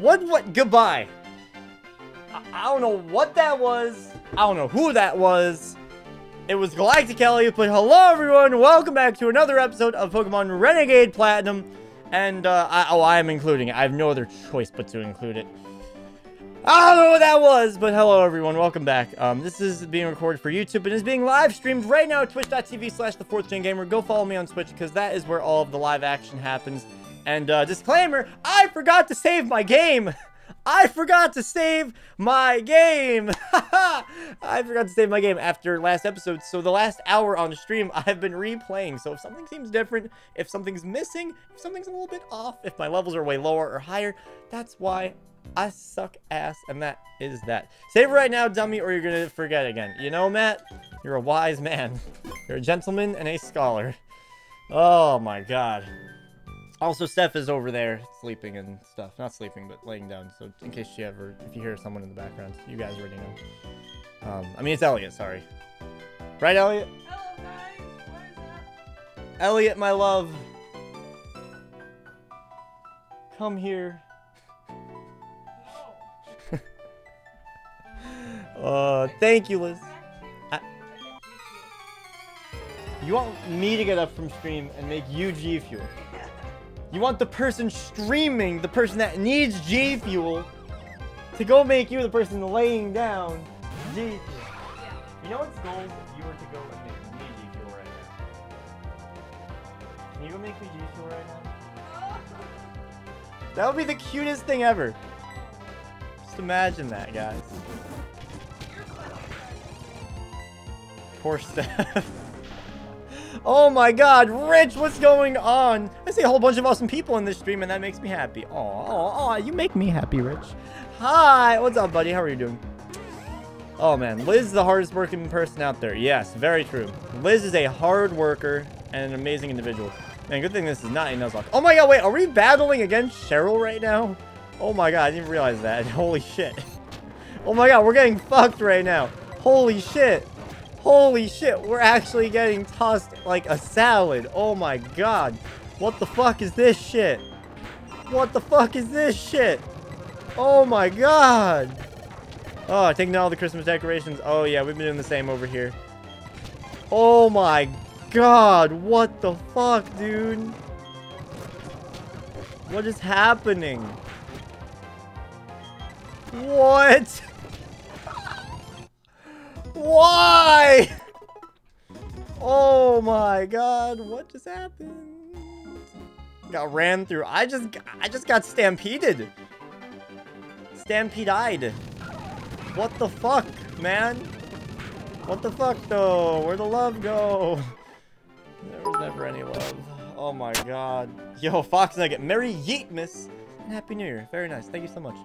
What? What? Goodbye. I, I don't know what that was. I don't know who that was. It was Galactic Elliot, but hello everyone, welcome back to another episode of Pokemon Renegade Platinum. And, uh, I, oh, I am including it. I have no other choice but to include it. I don't know what that was, but hello everyone, welcome back. Um, this is being recorded for YouTube and is being live streamed right now at twitch.tv slash the 4th gen gamer. Go follow me on Twitch because that is where all of the live action happens. And, uh, disclaimer, I forgot to save my game! I forgot to save my game! I forgot to save my game after last episode, so the last hour on the stream, I've been replaying. So if something seems different, if something's missing, if something's a little bit off, if my levels are way lower or higher, that's why I suck ass, and that is that. Save it right now, dummy, or you're gonna forget again. You know, Matt? You're a wise man. You're a gentleman and a scholar. Oh my god. Also, Steph is over there sleeping and stuff. Not sleeping, but laying down. So in case she ever, if you hear someone in the background, you guys already know. Um, I mean, it's Elliot, sorry. Right, Elliot? Hello guys, what is up? Elliot, my love. Come here. Uh, thank you, Liz. I- You want me to get up from stream and make you G Fuel. You want the person streaming, the person that needs G Fuel, to go make you the person laying down G Fuel. You know what's gold? If you were to go and make me G Fuel right now. Can you go make me G Fuel right now? That would be the cutest thing ever. Just imagine that, guys. Oh my god, Rich, what's going on? I see a whole bunch of awesome people in this stream, and that makes me happy. Oh, you make me happy, Rich. Hi, what's up, buddy? How are you doing? Oh man, Liz is the hardest working person out there. Yes, very true. Liz is a hard worker and an amazing individual. Man, good thing this is not a Nuzlocke. Oh my god, wait, are we battling against Cheryl right now? Oh my god, I didn't realize that. Holy shit. Oh my god, we're getting fucked right now. Holy shit. Holy shit, we're actually getting tossed like a salad. Oh my god. What the fuck is this shit? What the fuck is this shit? Oh my god. Oh, taking all the Christmas decorations. Oh yeah, we've been doing the same over here. Oh my god, what the fuck, dude? What is happening? What? Why? Oh my god, what just happened? Got ran through. I just I just got stampeded. Stampede-eyed. What the fuck, man? What the fuck though? Where'd the love go? There was never any love. Oh my god. Yo, Fox Nugget, Merry Yeetmas! And Happy New Year. Very nice. Thank you so much.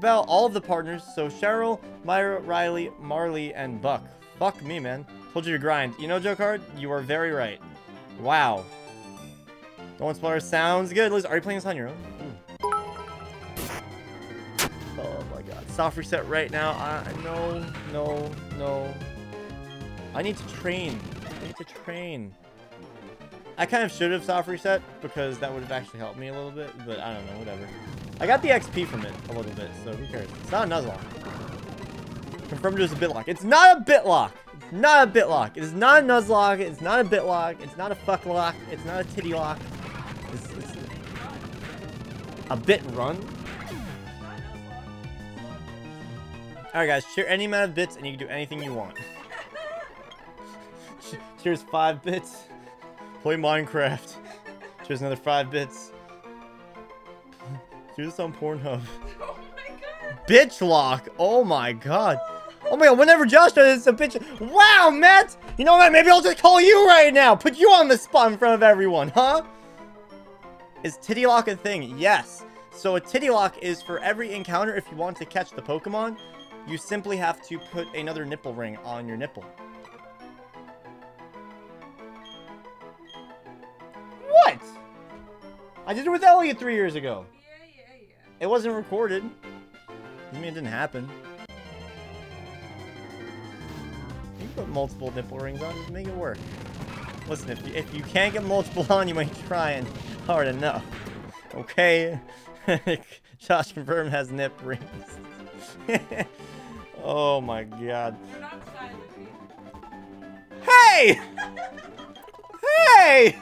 Battle all of the partners, so Cheryl, Mira, Riley, Marley, and Buck. Fuck me, man. Told you to grind. You know, Joe Card, you are very right. Wow. No one spoiler sounds good. Liz, are you playing this on your own? Ooh. Oh my god. Soft reset right now. I no, no, no. I need to train. I need to train. I kind of should have soft reset because that would have actually helped me a little bit, but I don't know, whatever. I got the XP from it a little bit, so who cares? It's not a Nuzlocke. Confirmed it was a Bitlock. It's not a Bitlock! It's not a Bitlock. It is not a Nuzlocke. It's not a Bitlock. It's not a Fucklock. It's not a Titty Lock. It's, it's a Bit Run. Alright guys, share any amount of bits and you can do anything you want. Here's five bits. Play Minecraft. Here's another five bits. Do this on Pornhub. Oh my god. Bitch lock. Oh my god. Oh my god, whenever Josh does this, a bitch. Wow, Matt! You know what? Maybe I'll just call you right now. Put you on the spot in front of everyone, huh? Is titty lock a thing? Yes. So a titty lock is for every encounter, if you want to catch the Pokemon, you simply have to put another nipple ring on your nipple. What? I did it with Elliot three years ago. It wasn't recorded. Doesn't mean it didn't happen. You can put multiple nipple rings on, just make it work. Listen, if you, if you can't get multiple on, you might ain't trying hard enough. Okay? Josh confirmed has nip rings. oh my god. We're not silent. Hey! hey!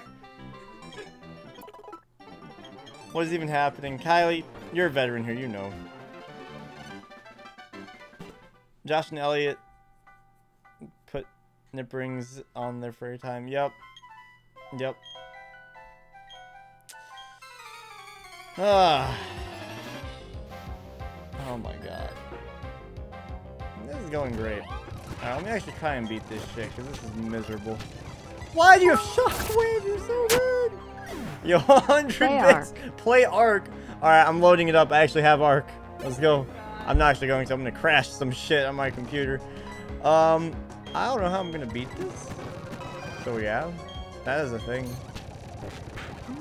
What is even happening? Kylie, you're a veteran here, you know. Josh and Elliot put nip rings on their free time. Yep. Yep. Ah. Oh my god. This is going great. Alright, let me actually try and beat this shit, because this is miserable. Why do you have Shockwave? You're so good! Yo, 100 Play bits. Play Arc. Alright, I'm loading it up. I actually have Arc. Let's go. I'm not actually going to. I'm going to crash some shit on my computer. Um, I don't know how I'm going to beat this. So yeah, that is a thing.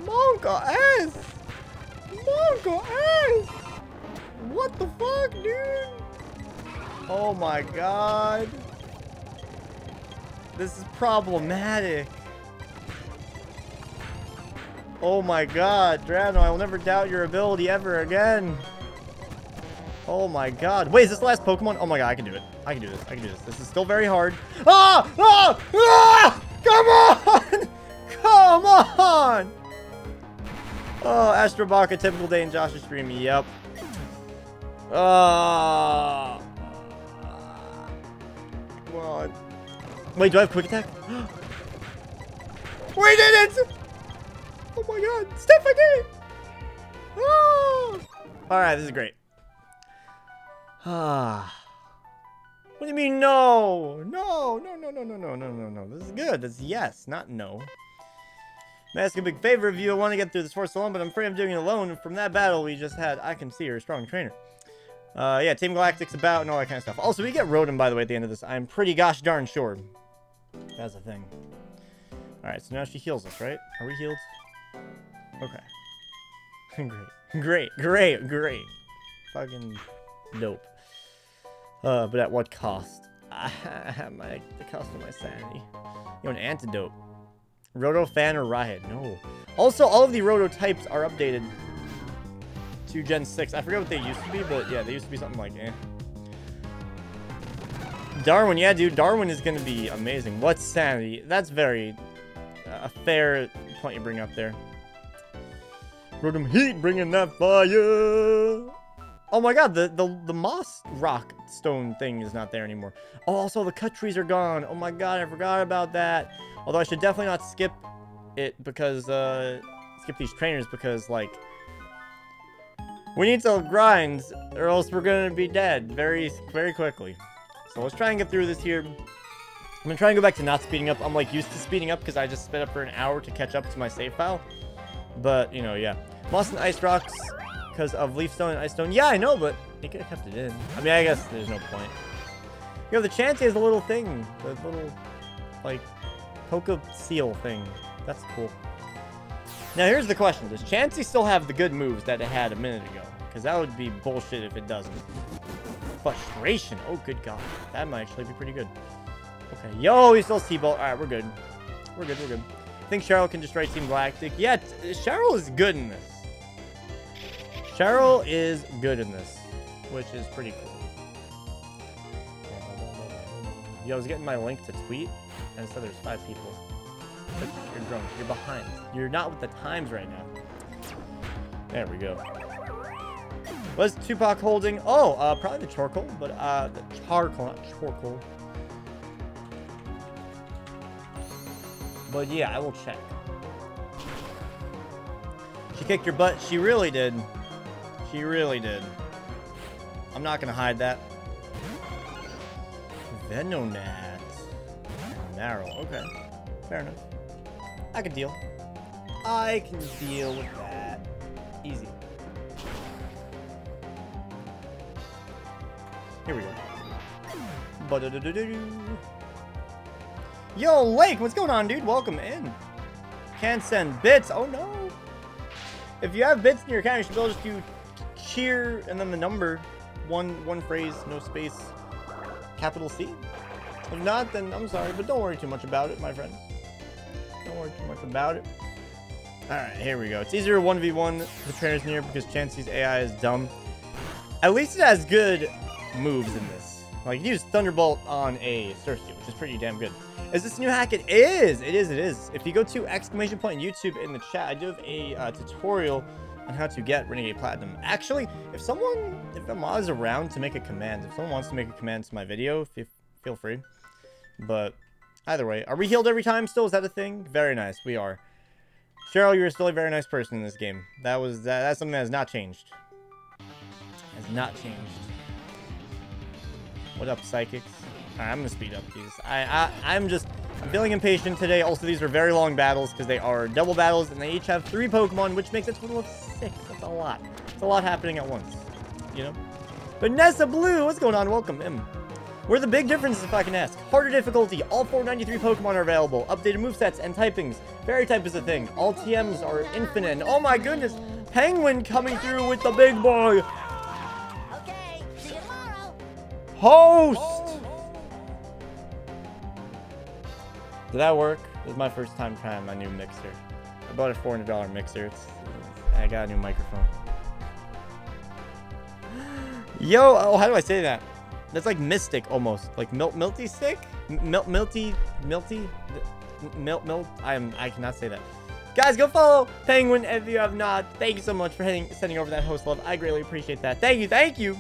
Monka S! Monka! What the fuck, dude? Oh my god. This is problematic. Oh my god, Drayano, I will never doubt your ability ever again. Oh my god. Wait, is this the last Pokemon? Oh my god, I can do it. I can do this. I can do this. This is still very hard. Ah! Ah! Ah! Come on! Come on! Oh, Astro Baka, typical day in Josh's stream. Yep. Ah. Come on. Wait, do I have quick attack? we did it! Oh my god. Steph, I did it! Ah! Alright, this is great. Ah. What do you mean no? No, no, no, no, no, no, no, no, no. This is good. This is yes, not no. I'm asking a big favor of you. I want to get through this force alone, but I'm afraid I'm doing it alone. From that battle we just had, I can see you're a strong trainer. Uh, yeah, Team Galactic's about and all that kind of stuff. Also, we get Rotom, by the way, at the end of this. I'm pretty gosh darn sure. That's a thing. Alright, so now she heals us, right? Are we healed? Okay. great. Great, great, great. Fucking dope. Uh, but at what cost? my, the cost of my sanity. Yo, an antidote. Roto fan or Riot? No. Also, all of the Roto types are updated to Gen 6. I forget what they used to be, but yeah, they used to be something like, eh. Darwin, yeah, dude, Darwin is going to be amazing. What's sanity? That's very uh, a fair point you bring up there. Rotom Heat bringing that fire. Oh my god, the, the, the moss rock stone thing is not there anymore. Oh, also the cut trees are gone. Oh my god, I forgot about that. Although I should definitely not skip it because, uh, skip these trainers because, like, we need to grind or else we're gonna be dead very, very quickly. So let's try and get through this here. I'm gonna try and go back to not speeding up. I'm, like, used to speeding up because I just sped up for an hour to catch up to my save file. But, you know, yeah. Moss and Ice Rocks because of Leaf Stone and Ice Stone. Yeah, I know, but they could have kept it in. I mean, I guess there's no point. You know, the Chansey has a little thing. The little, like, Poke Seal thing. That's cool. Now, here's the question. Does Chansey still have the good moves that it had a minute ago? Because that would be bullshit if it doesn't. Frustration. Oh, good God. That might actually be pretty good. Okay. Yo, he still T-Bolt. All right, we're good. We're good, we're good. I think Cheryl can destroy Team Galactic. Yeah, Cheryl is good in this. Cheryl is good in this, which is pretty cool. Yo, I was getting my link to tweet, and said there's five people. But you're drunk. You're behind. You're not with the times right now. There we go. What's Tupac holding? Oh, uh, probably the charcoal, but uh, the charcoal, not charcoal. But yeah, I will check. She kicked your butt. She really did. She really did. I'm not gonna hide that. Venonat. Narrow. Okay. Fair enough. I can deal. I can deal with that. Easy. Here we go. Yo, Lake, what's going on, dude? Welcome in. Can't send bits. Oh, no. If you have bits in your account, you should be able to just do cheer and then the number. One one phrase, no space, capital C. If not, then I'm sorry, but don't worry too much about it, my friend. Don't worry too much about it. Alright, here we go. It's easier 1v1 the trainers near because Chansey's AI is dumb. At least it has good moves in this. Like, use Thunderbolt on a Cersei, which is pretty damn good. Is this new hack? It is! It is, it is. If you go to exclamation point YouTube in the chat, I do have a uh, tutorial on how to get Renegade Platinum. Actually, if someone, if a mod is around to make a command, if someone wants to make a command to my video, feel free. But either way, are we healed every time still? Is that a thing? Very nice, we are. Cheryl, you're still a very nice person in this game. That was that, that's something that has not changed. Has not changed. What up, psychics? I'm gonna speed up these. I, I I'm just I'm feeling impatient today. Also, these are very long battles because they are double battles, and they each have three Pokemon, which makes a total of six. That's a lot. It's a lot happening at once. You know. Vanessa Blue, what's going on? Welcome, M. Where the big differences, if I can ask. Harder difficulty. All 493 Pokemon are available. Updated movesets and typings. Fairy type is a thing. All TMs are infinite. And oh my goodness, Penguin coming through with the big boy. Okay, see you tomorrow. Host! Did that work? This is my first time trying my new mixer. I bought a $400 mixer. It's, I got a new microphone. Yo, oh, how do I say that? That's like Mystic almost. Like Mil Milty Stick? Mil Milty? Milty? Mil Mil I'm I cannot say that. Guys, go follow Penguin if you have not. Thank you so much for heading, sending over that host love. I greatly appreciate that. Thank you, thank you.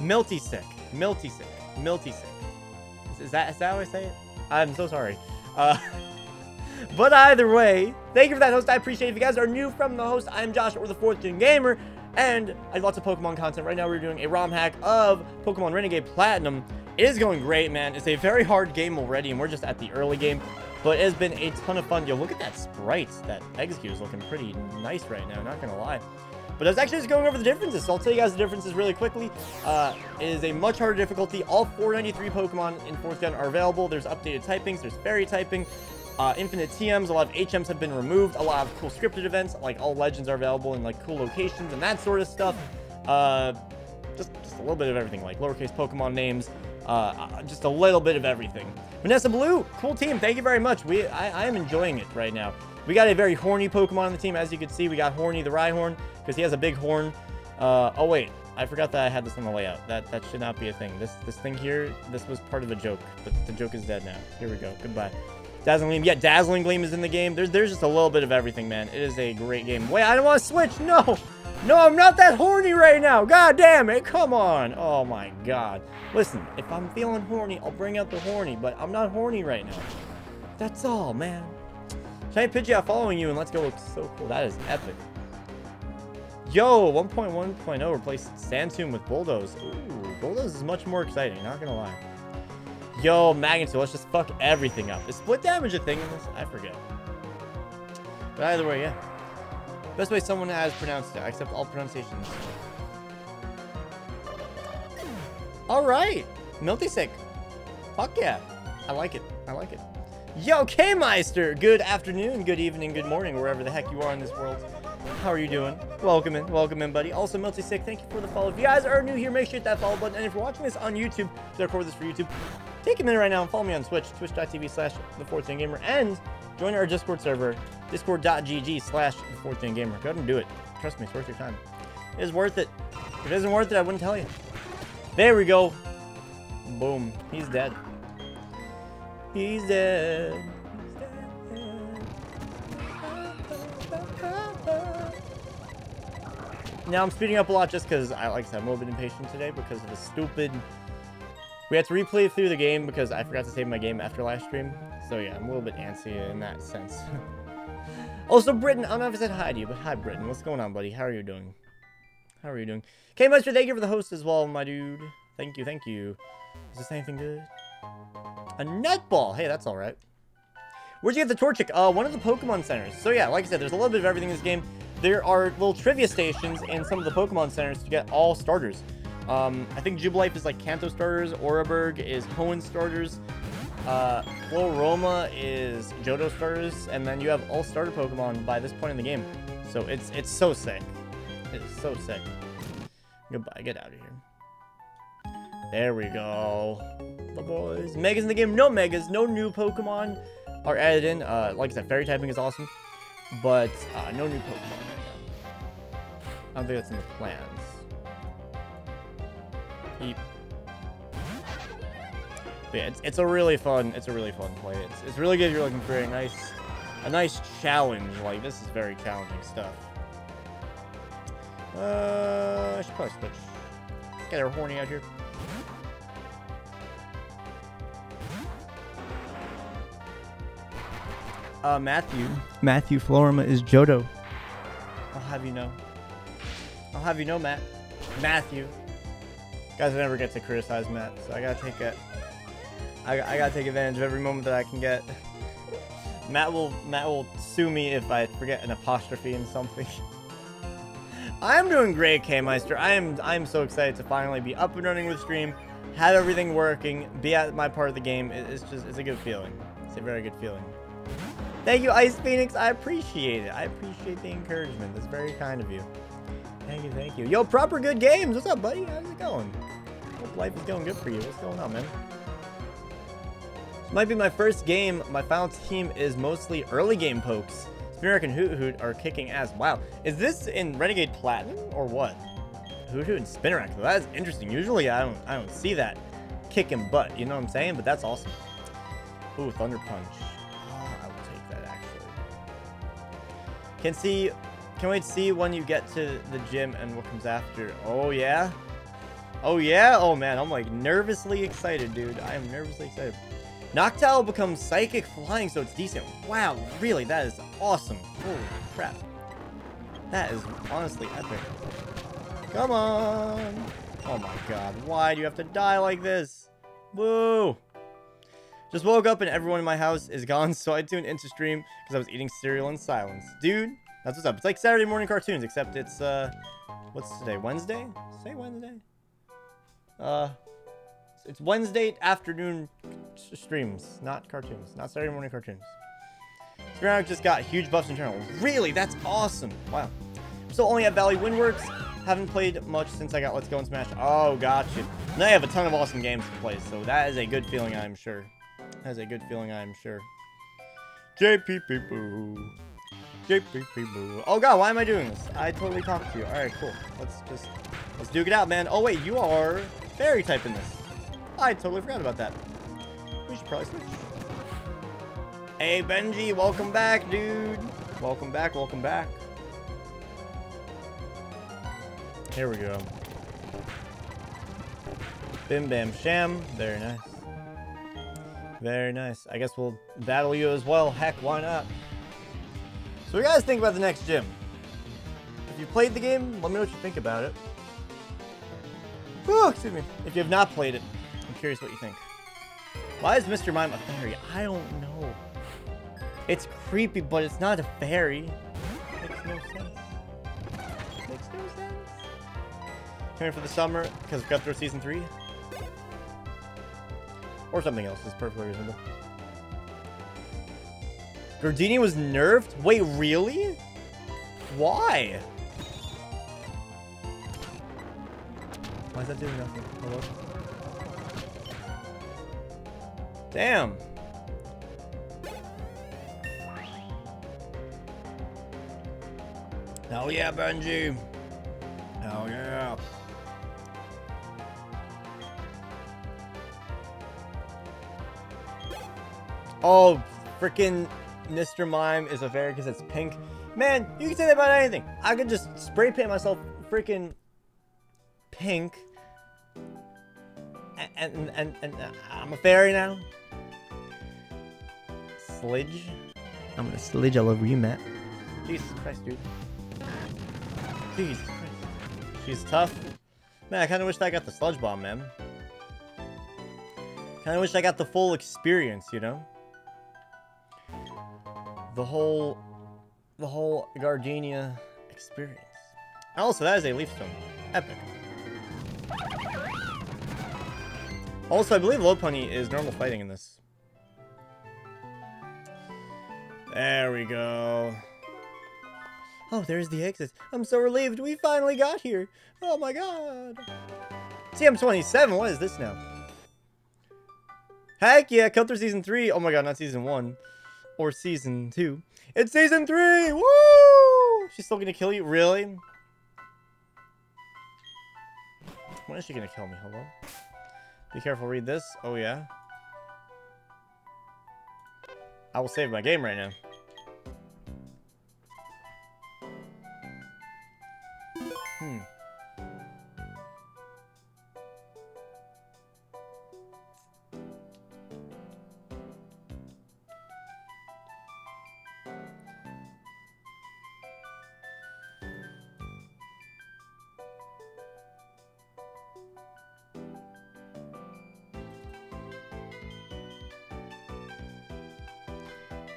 Milty Stick. Milty Stick. Milty Stick. Is, is, that is that how I say it? I'm so sorry. Uh, but either way, thank you for that host. I appreciate it. If you guys are new from the host, I'm Josh or the fourth gen gamer. And I have lots of Pokemon content. Right now, we're doing a ROM hack of Pokemon Renegade Platinum. It is going great, man. It's a very hard game already, and we're just at the early game. But it has been a ton of fun. Yo, look at that sprite. That Exeggcute is looking pretty nice right now, not gonna lie. But I was actually just going over the differences, so I'll tell you guys the differences really quickly. Uh, it is a much harder difficulty. All 493 Pokemon in 4th Gen are available. There's updated typings, there's fairy typing, uh, infinite TMs, a lot of HMs have been removed, a lot of cool scripted events, like all legends are available in like cool locations and that sort of stuff. Uh, just, just a little bit of everything, like lowercase Pokemon names, uh, just a little bit of everything. Vanessa Blue, cool team, thank you very much. We, I, I am enjoying it right now. We got a very horny Pokemon on the team, as you can see. We got Horny the Rhyhorn, because he has a big horn. Uh, oh wait, I forgot that I had this on the layout. That that should not be a thing. This this thing here, this was part of a joke, but the joke is dead now. Here we go. Goodbye. Dazzling Gleam. Yeah, Dazzling Gleam is in the game. There's, there's just a little bit of everything, man. It is a great game. Wait, I don't want to switch. No. No, I'm not that horny right now. God damn it. Come on. Oh, my God. Listen, if I'm feeling horny, I'll bring out the horny, but I'm not horny right now. That's all, man. Shiny Pidgeot following you, and let's go looks so cool. That is epic. Yo, 1.1.0 replaced Sandtomb with Bulldoze. Ooh, Bulldoze is much more exciting, not gonna lie. Yo, Magnitude, let's just fuck everything up. Is split damage a thing in this? I forget. But either way, yeah. Best way someone has pronounced it. I accept all pronunciations. Alright. Milty Fuck yeah. I like it. I like it. Yo, K-Meister! Good afternoon, good evening, good morning, wherever the heck you are in this world. How are you doing? Welcome in, welcome in, buddy. Also, Milty Sick, thank you for the follow. If you guys are new here, make sure to hit that follow button. And if you're watching this on YouTube, I record this for YouTube, take a minute right now and follow me on Twitch, twitch.tv slash the 4th gen gamer, and join our Discord server, discord.gg slash the 4th gen gamer. Go ahead and do it. Trust me, it's worth your time. It is worth it. If it isn't worth it, I wouldn't tell you. There we go. Boom. He's dead. He's dead. Now I'm speeding up a lot just because I like I said, I'm a little bit impatient today because of the stupid we had to replay through the game because I forgot to save my game after last stream. So yeah, I'm a little bit antsy in that sense. also, Britain, I don't know if I said hi to you, but hi, Britain. What's going on, buddy? How are you doing? How are you doing? K-Meister, thank you for the host as well, my dude. Thank you, thank you. Is this anything good? A netball. Hey, that's all right. Where'd you get the Torchic? Uh, one of the Pokemon centers. So yeah, like I said, there's a little bit of everything in this game. There are little trivia stations in some of the Pokemon centers to get all starters. Um, I think Jubilife is like Kanto starters, Oreburgh is Hoenn starters, uh, Floaroma is Johto starters, and then you have all starter Pokemon by this point in the game. So it's it's so sick. It's so sick. Goodbye, get out of here. There we go. The boys. Megas in the game. No Megas. No new Pokemon are added in. Uh, like I said, Fairy typing is awesome. But uh, no new Pokemon right now. I don't think that's in the plans. Yeah, it's, it's a really fun, it's a really fun play. It's, it's really good if you're looking for a nice, a nice challenge. Like, this is very challenging stuff. Uh, I should probably switch. Get our horny out here. Uh, Matthew. Matthew Floaroma is Johto. I'll have you know. I'll have you know, Matt. Matthew. Guys, I never get to criticize Matt, so I gotta take it. I, I gotta take advantage of every moment that I can get. Matt will Matt will sue me if I forget an apostrophe in something. I'm doing great, K-Meister. I am I am so excited to finally be up and running with stream, have everything working, be at my part of the game. It- It's just it's a good feeling. It's a very good feeling. Thank you, Ice Phoenix. I appreciate it. I appreciate the encouragement. That's very kind of you. Thank you, thank you. Yo, proper good games. What's up, buddy? How's it going? Hope life is going good for you. What's going on, man? Might be my first game. My final team is mostly early game pokes. Spinarak and Hoot Hoot are kicking ass. Wow. Is this in Renegade Platinum or what? Hoot Hoot and Spinarak. That is interesting. Usually I don't I don't see that kicking butt. You know what I'm saying? But that's awesome. Ooh, Thunder Punch. Can see can to see when you get to the gym and what comes after. Oh yeah? Oh yeah? Oh man, I'm like nervously excited, dude. I am nervously excited. Noctowl becomes psychic flying, so it's decent. Wow, really? That is awesome. Holy crap. That is honestly epic. Come on. Oh my god, why do you have to die like this? Woo! Just woke up and everyone in my house is gone, so I tuned into stream because I was eating cereal in silence. Dude, that's what's up. It's like Saturday morning cartoons, except it's, uh, what's today? Wednesday? Say Wednesday? Uh, it's Wednesday afternoon streams, not cartoons. Not Saturday morning cartoons. Spinarak just got huge buffs in general. Really? That's awesome. Wow. Still only at Valley Windworks. Haven't played much since I got Let's Go and Smash. Oh, gotcha. Now I have a ton of awesome games to play, so that is a good feeling, I'm sure. That is a good feeling, I'm sure. JPP boo. Oh god, why am I doing this? I totally talked to you. Alright, cool. Let's just, let's duke it out, man. Oh wait, you are fairy type in this. I totally forgot about that. We should probably switch. Hey Benji, welcome back, dude. Welcome back, welcome back. Here we go. Bim bam sham. Very nice. Very nice. I guess we'll battle you as well. Heck, why not? So what do you guys think about the next gym? If you played the game, let me know what you think about it. Whew, excuse me. If you have not played it, I'm curious what you think. Why is Mr. Mime a fairy? I don't know. It's creepy, but it's not a fairy. Makes no sense. Makes no sense. Coming for the summer because we've got through Season 3? Or something else is perfectly reasonable. Gardenia was nerfed? Wait, really? Why? Why is that doing nothing? Hello? Damn. Hell yeah, Benji. Hell yeah. Oh, freaking Mr. Mime is a fairy because it's pink. Man, you can say that about anything. I could just spray paint myself freaking pink. And, and, and, and uh, I'm a fairy now. Slidge. I'm gonna slidge all over you, Matt. Jesus Christ, dude. Jesus Christ. She's tough. Man, I kinda wish I got the sludge bomb, man. Kinda wish I got the full experience, you know? The whole the whole Gardenia experience. Also, that is a leaf stone. Epic. Also, I believe Lopunny is normal fighting in this. There we go. Oh, there's the exit. I'm so relieved we finally got here. Oh my god. TM27, what is this now? Heck yeah, through Season 3. Oh my god, not Season 1. Or Season 2. It's Season 3! Woo! She's still gonna kill you? Really? When is she gonna kill me? Hello? Be careful, read this. Oh yeah. I will save my game right now.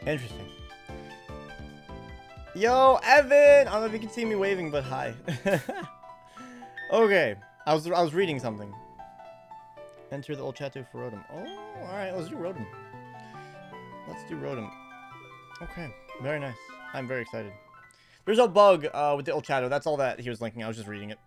Interesting. Yo, Evan! I don't know if you can see me waving, but hi. okay. I was I was reading something. Enter the old chateau for Rotom. Oh, alright, let's do Rotom. Let's do Rotom. Okay, very nice. I'm very excited. There's a bug uh, with the old chateau. That's all that he was linking. I was just reading it.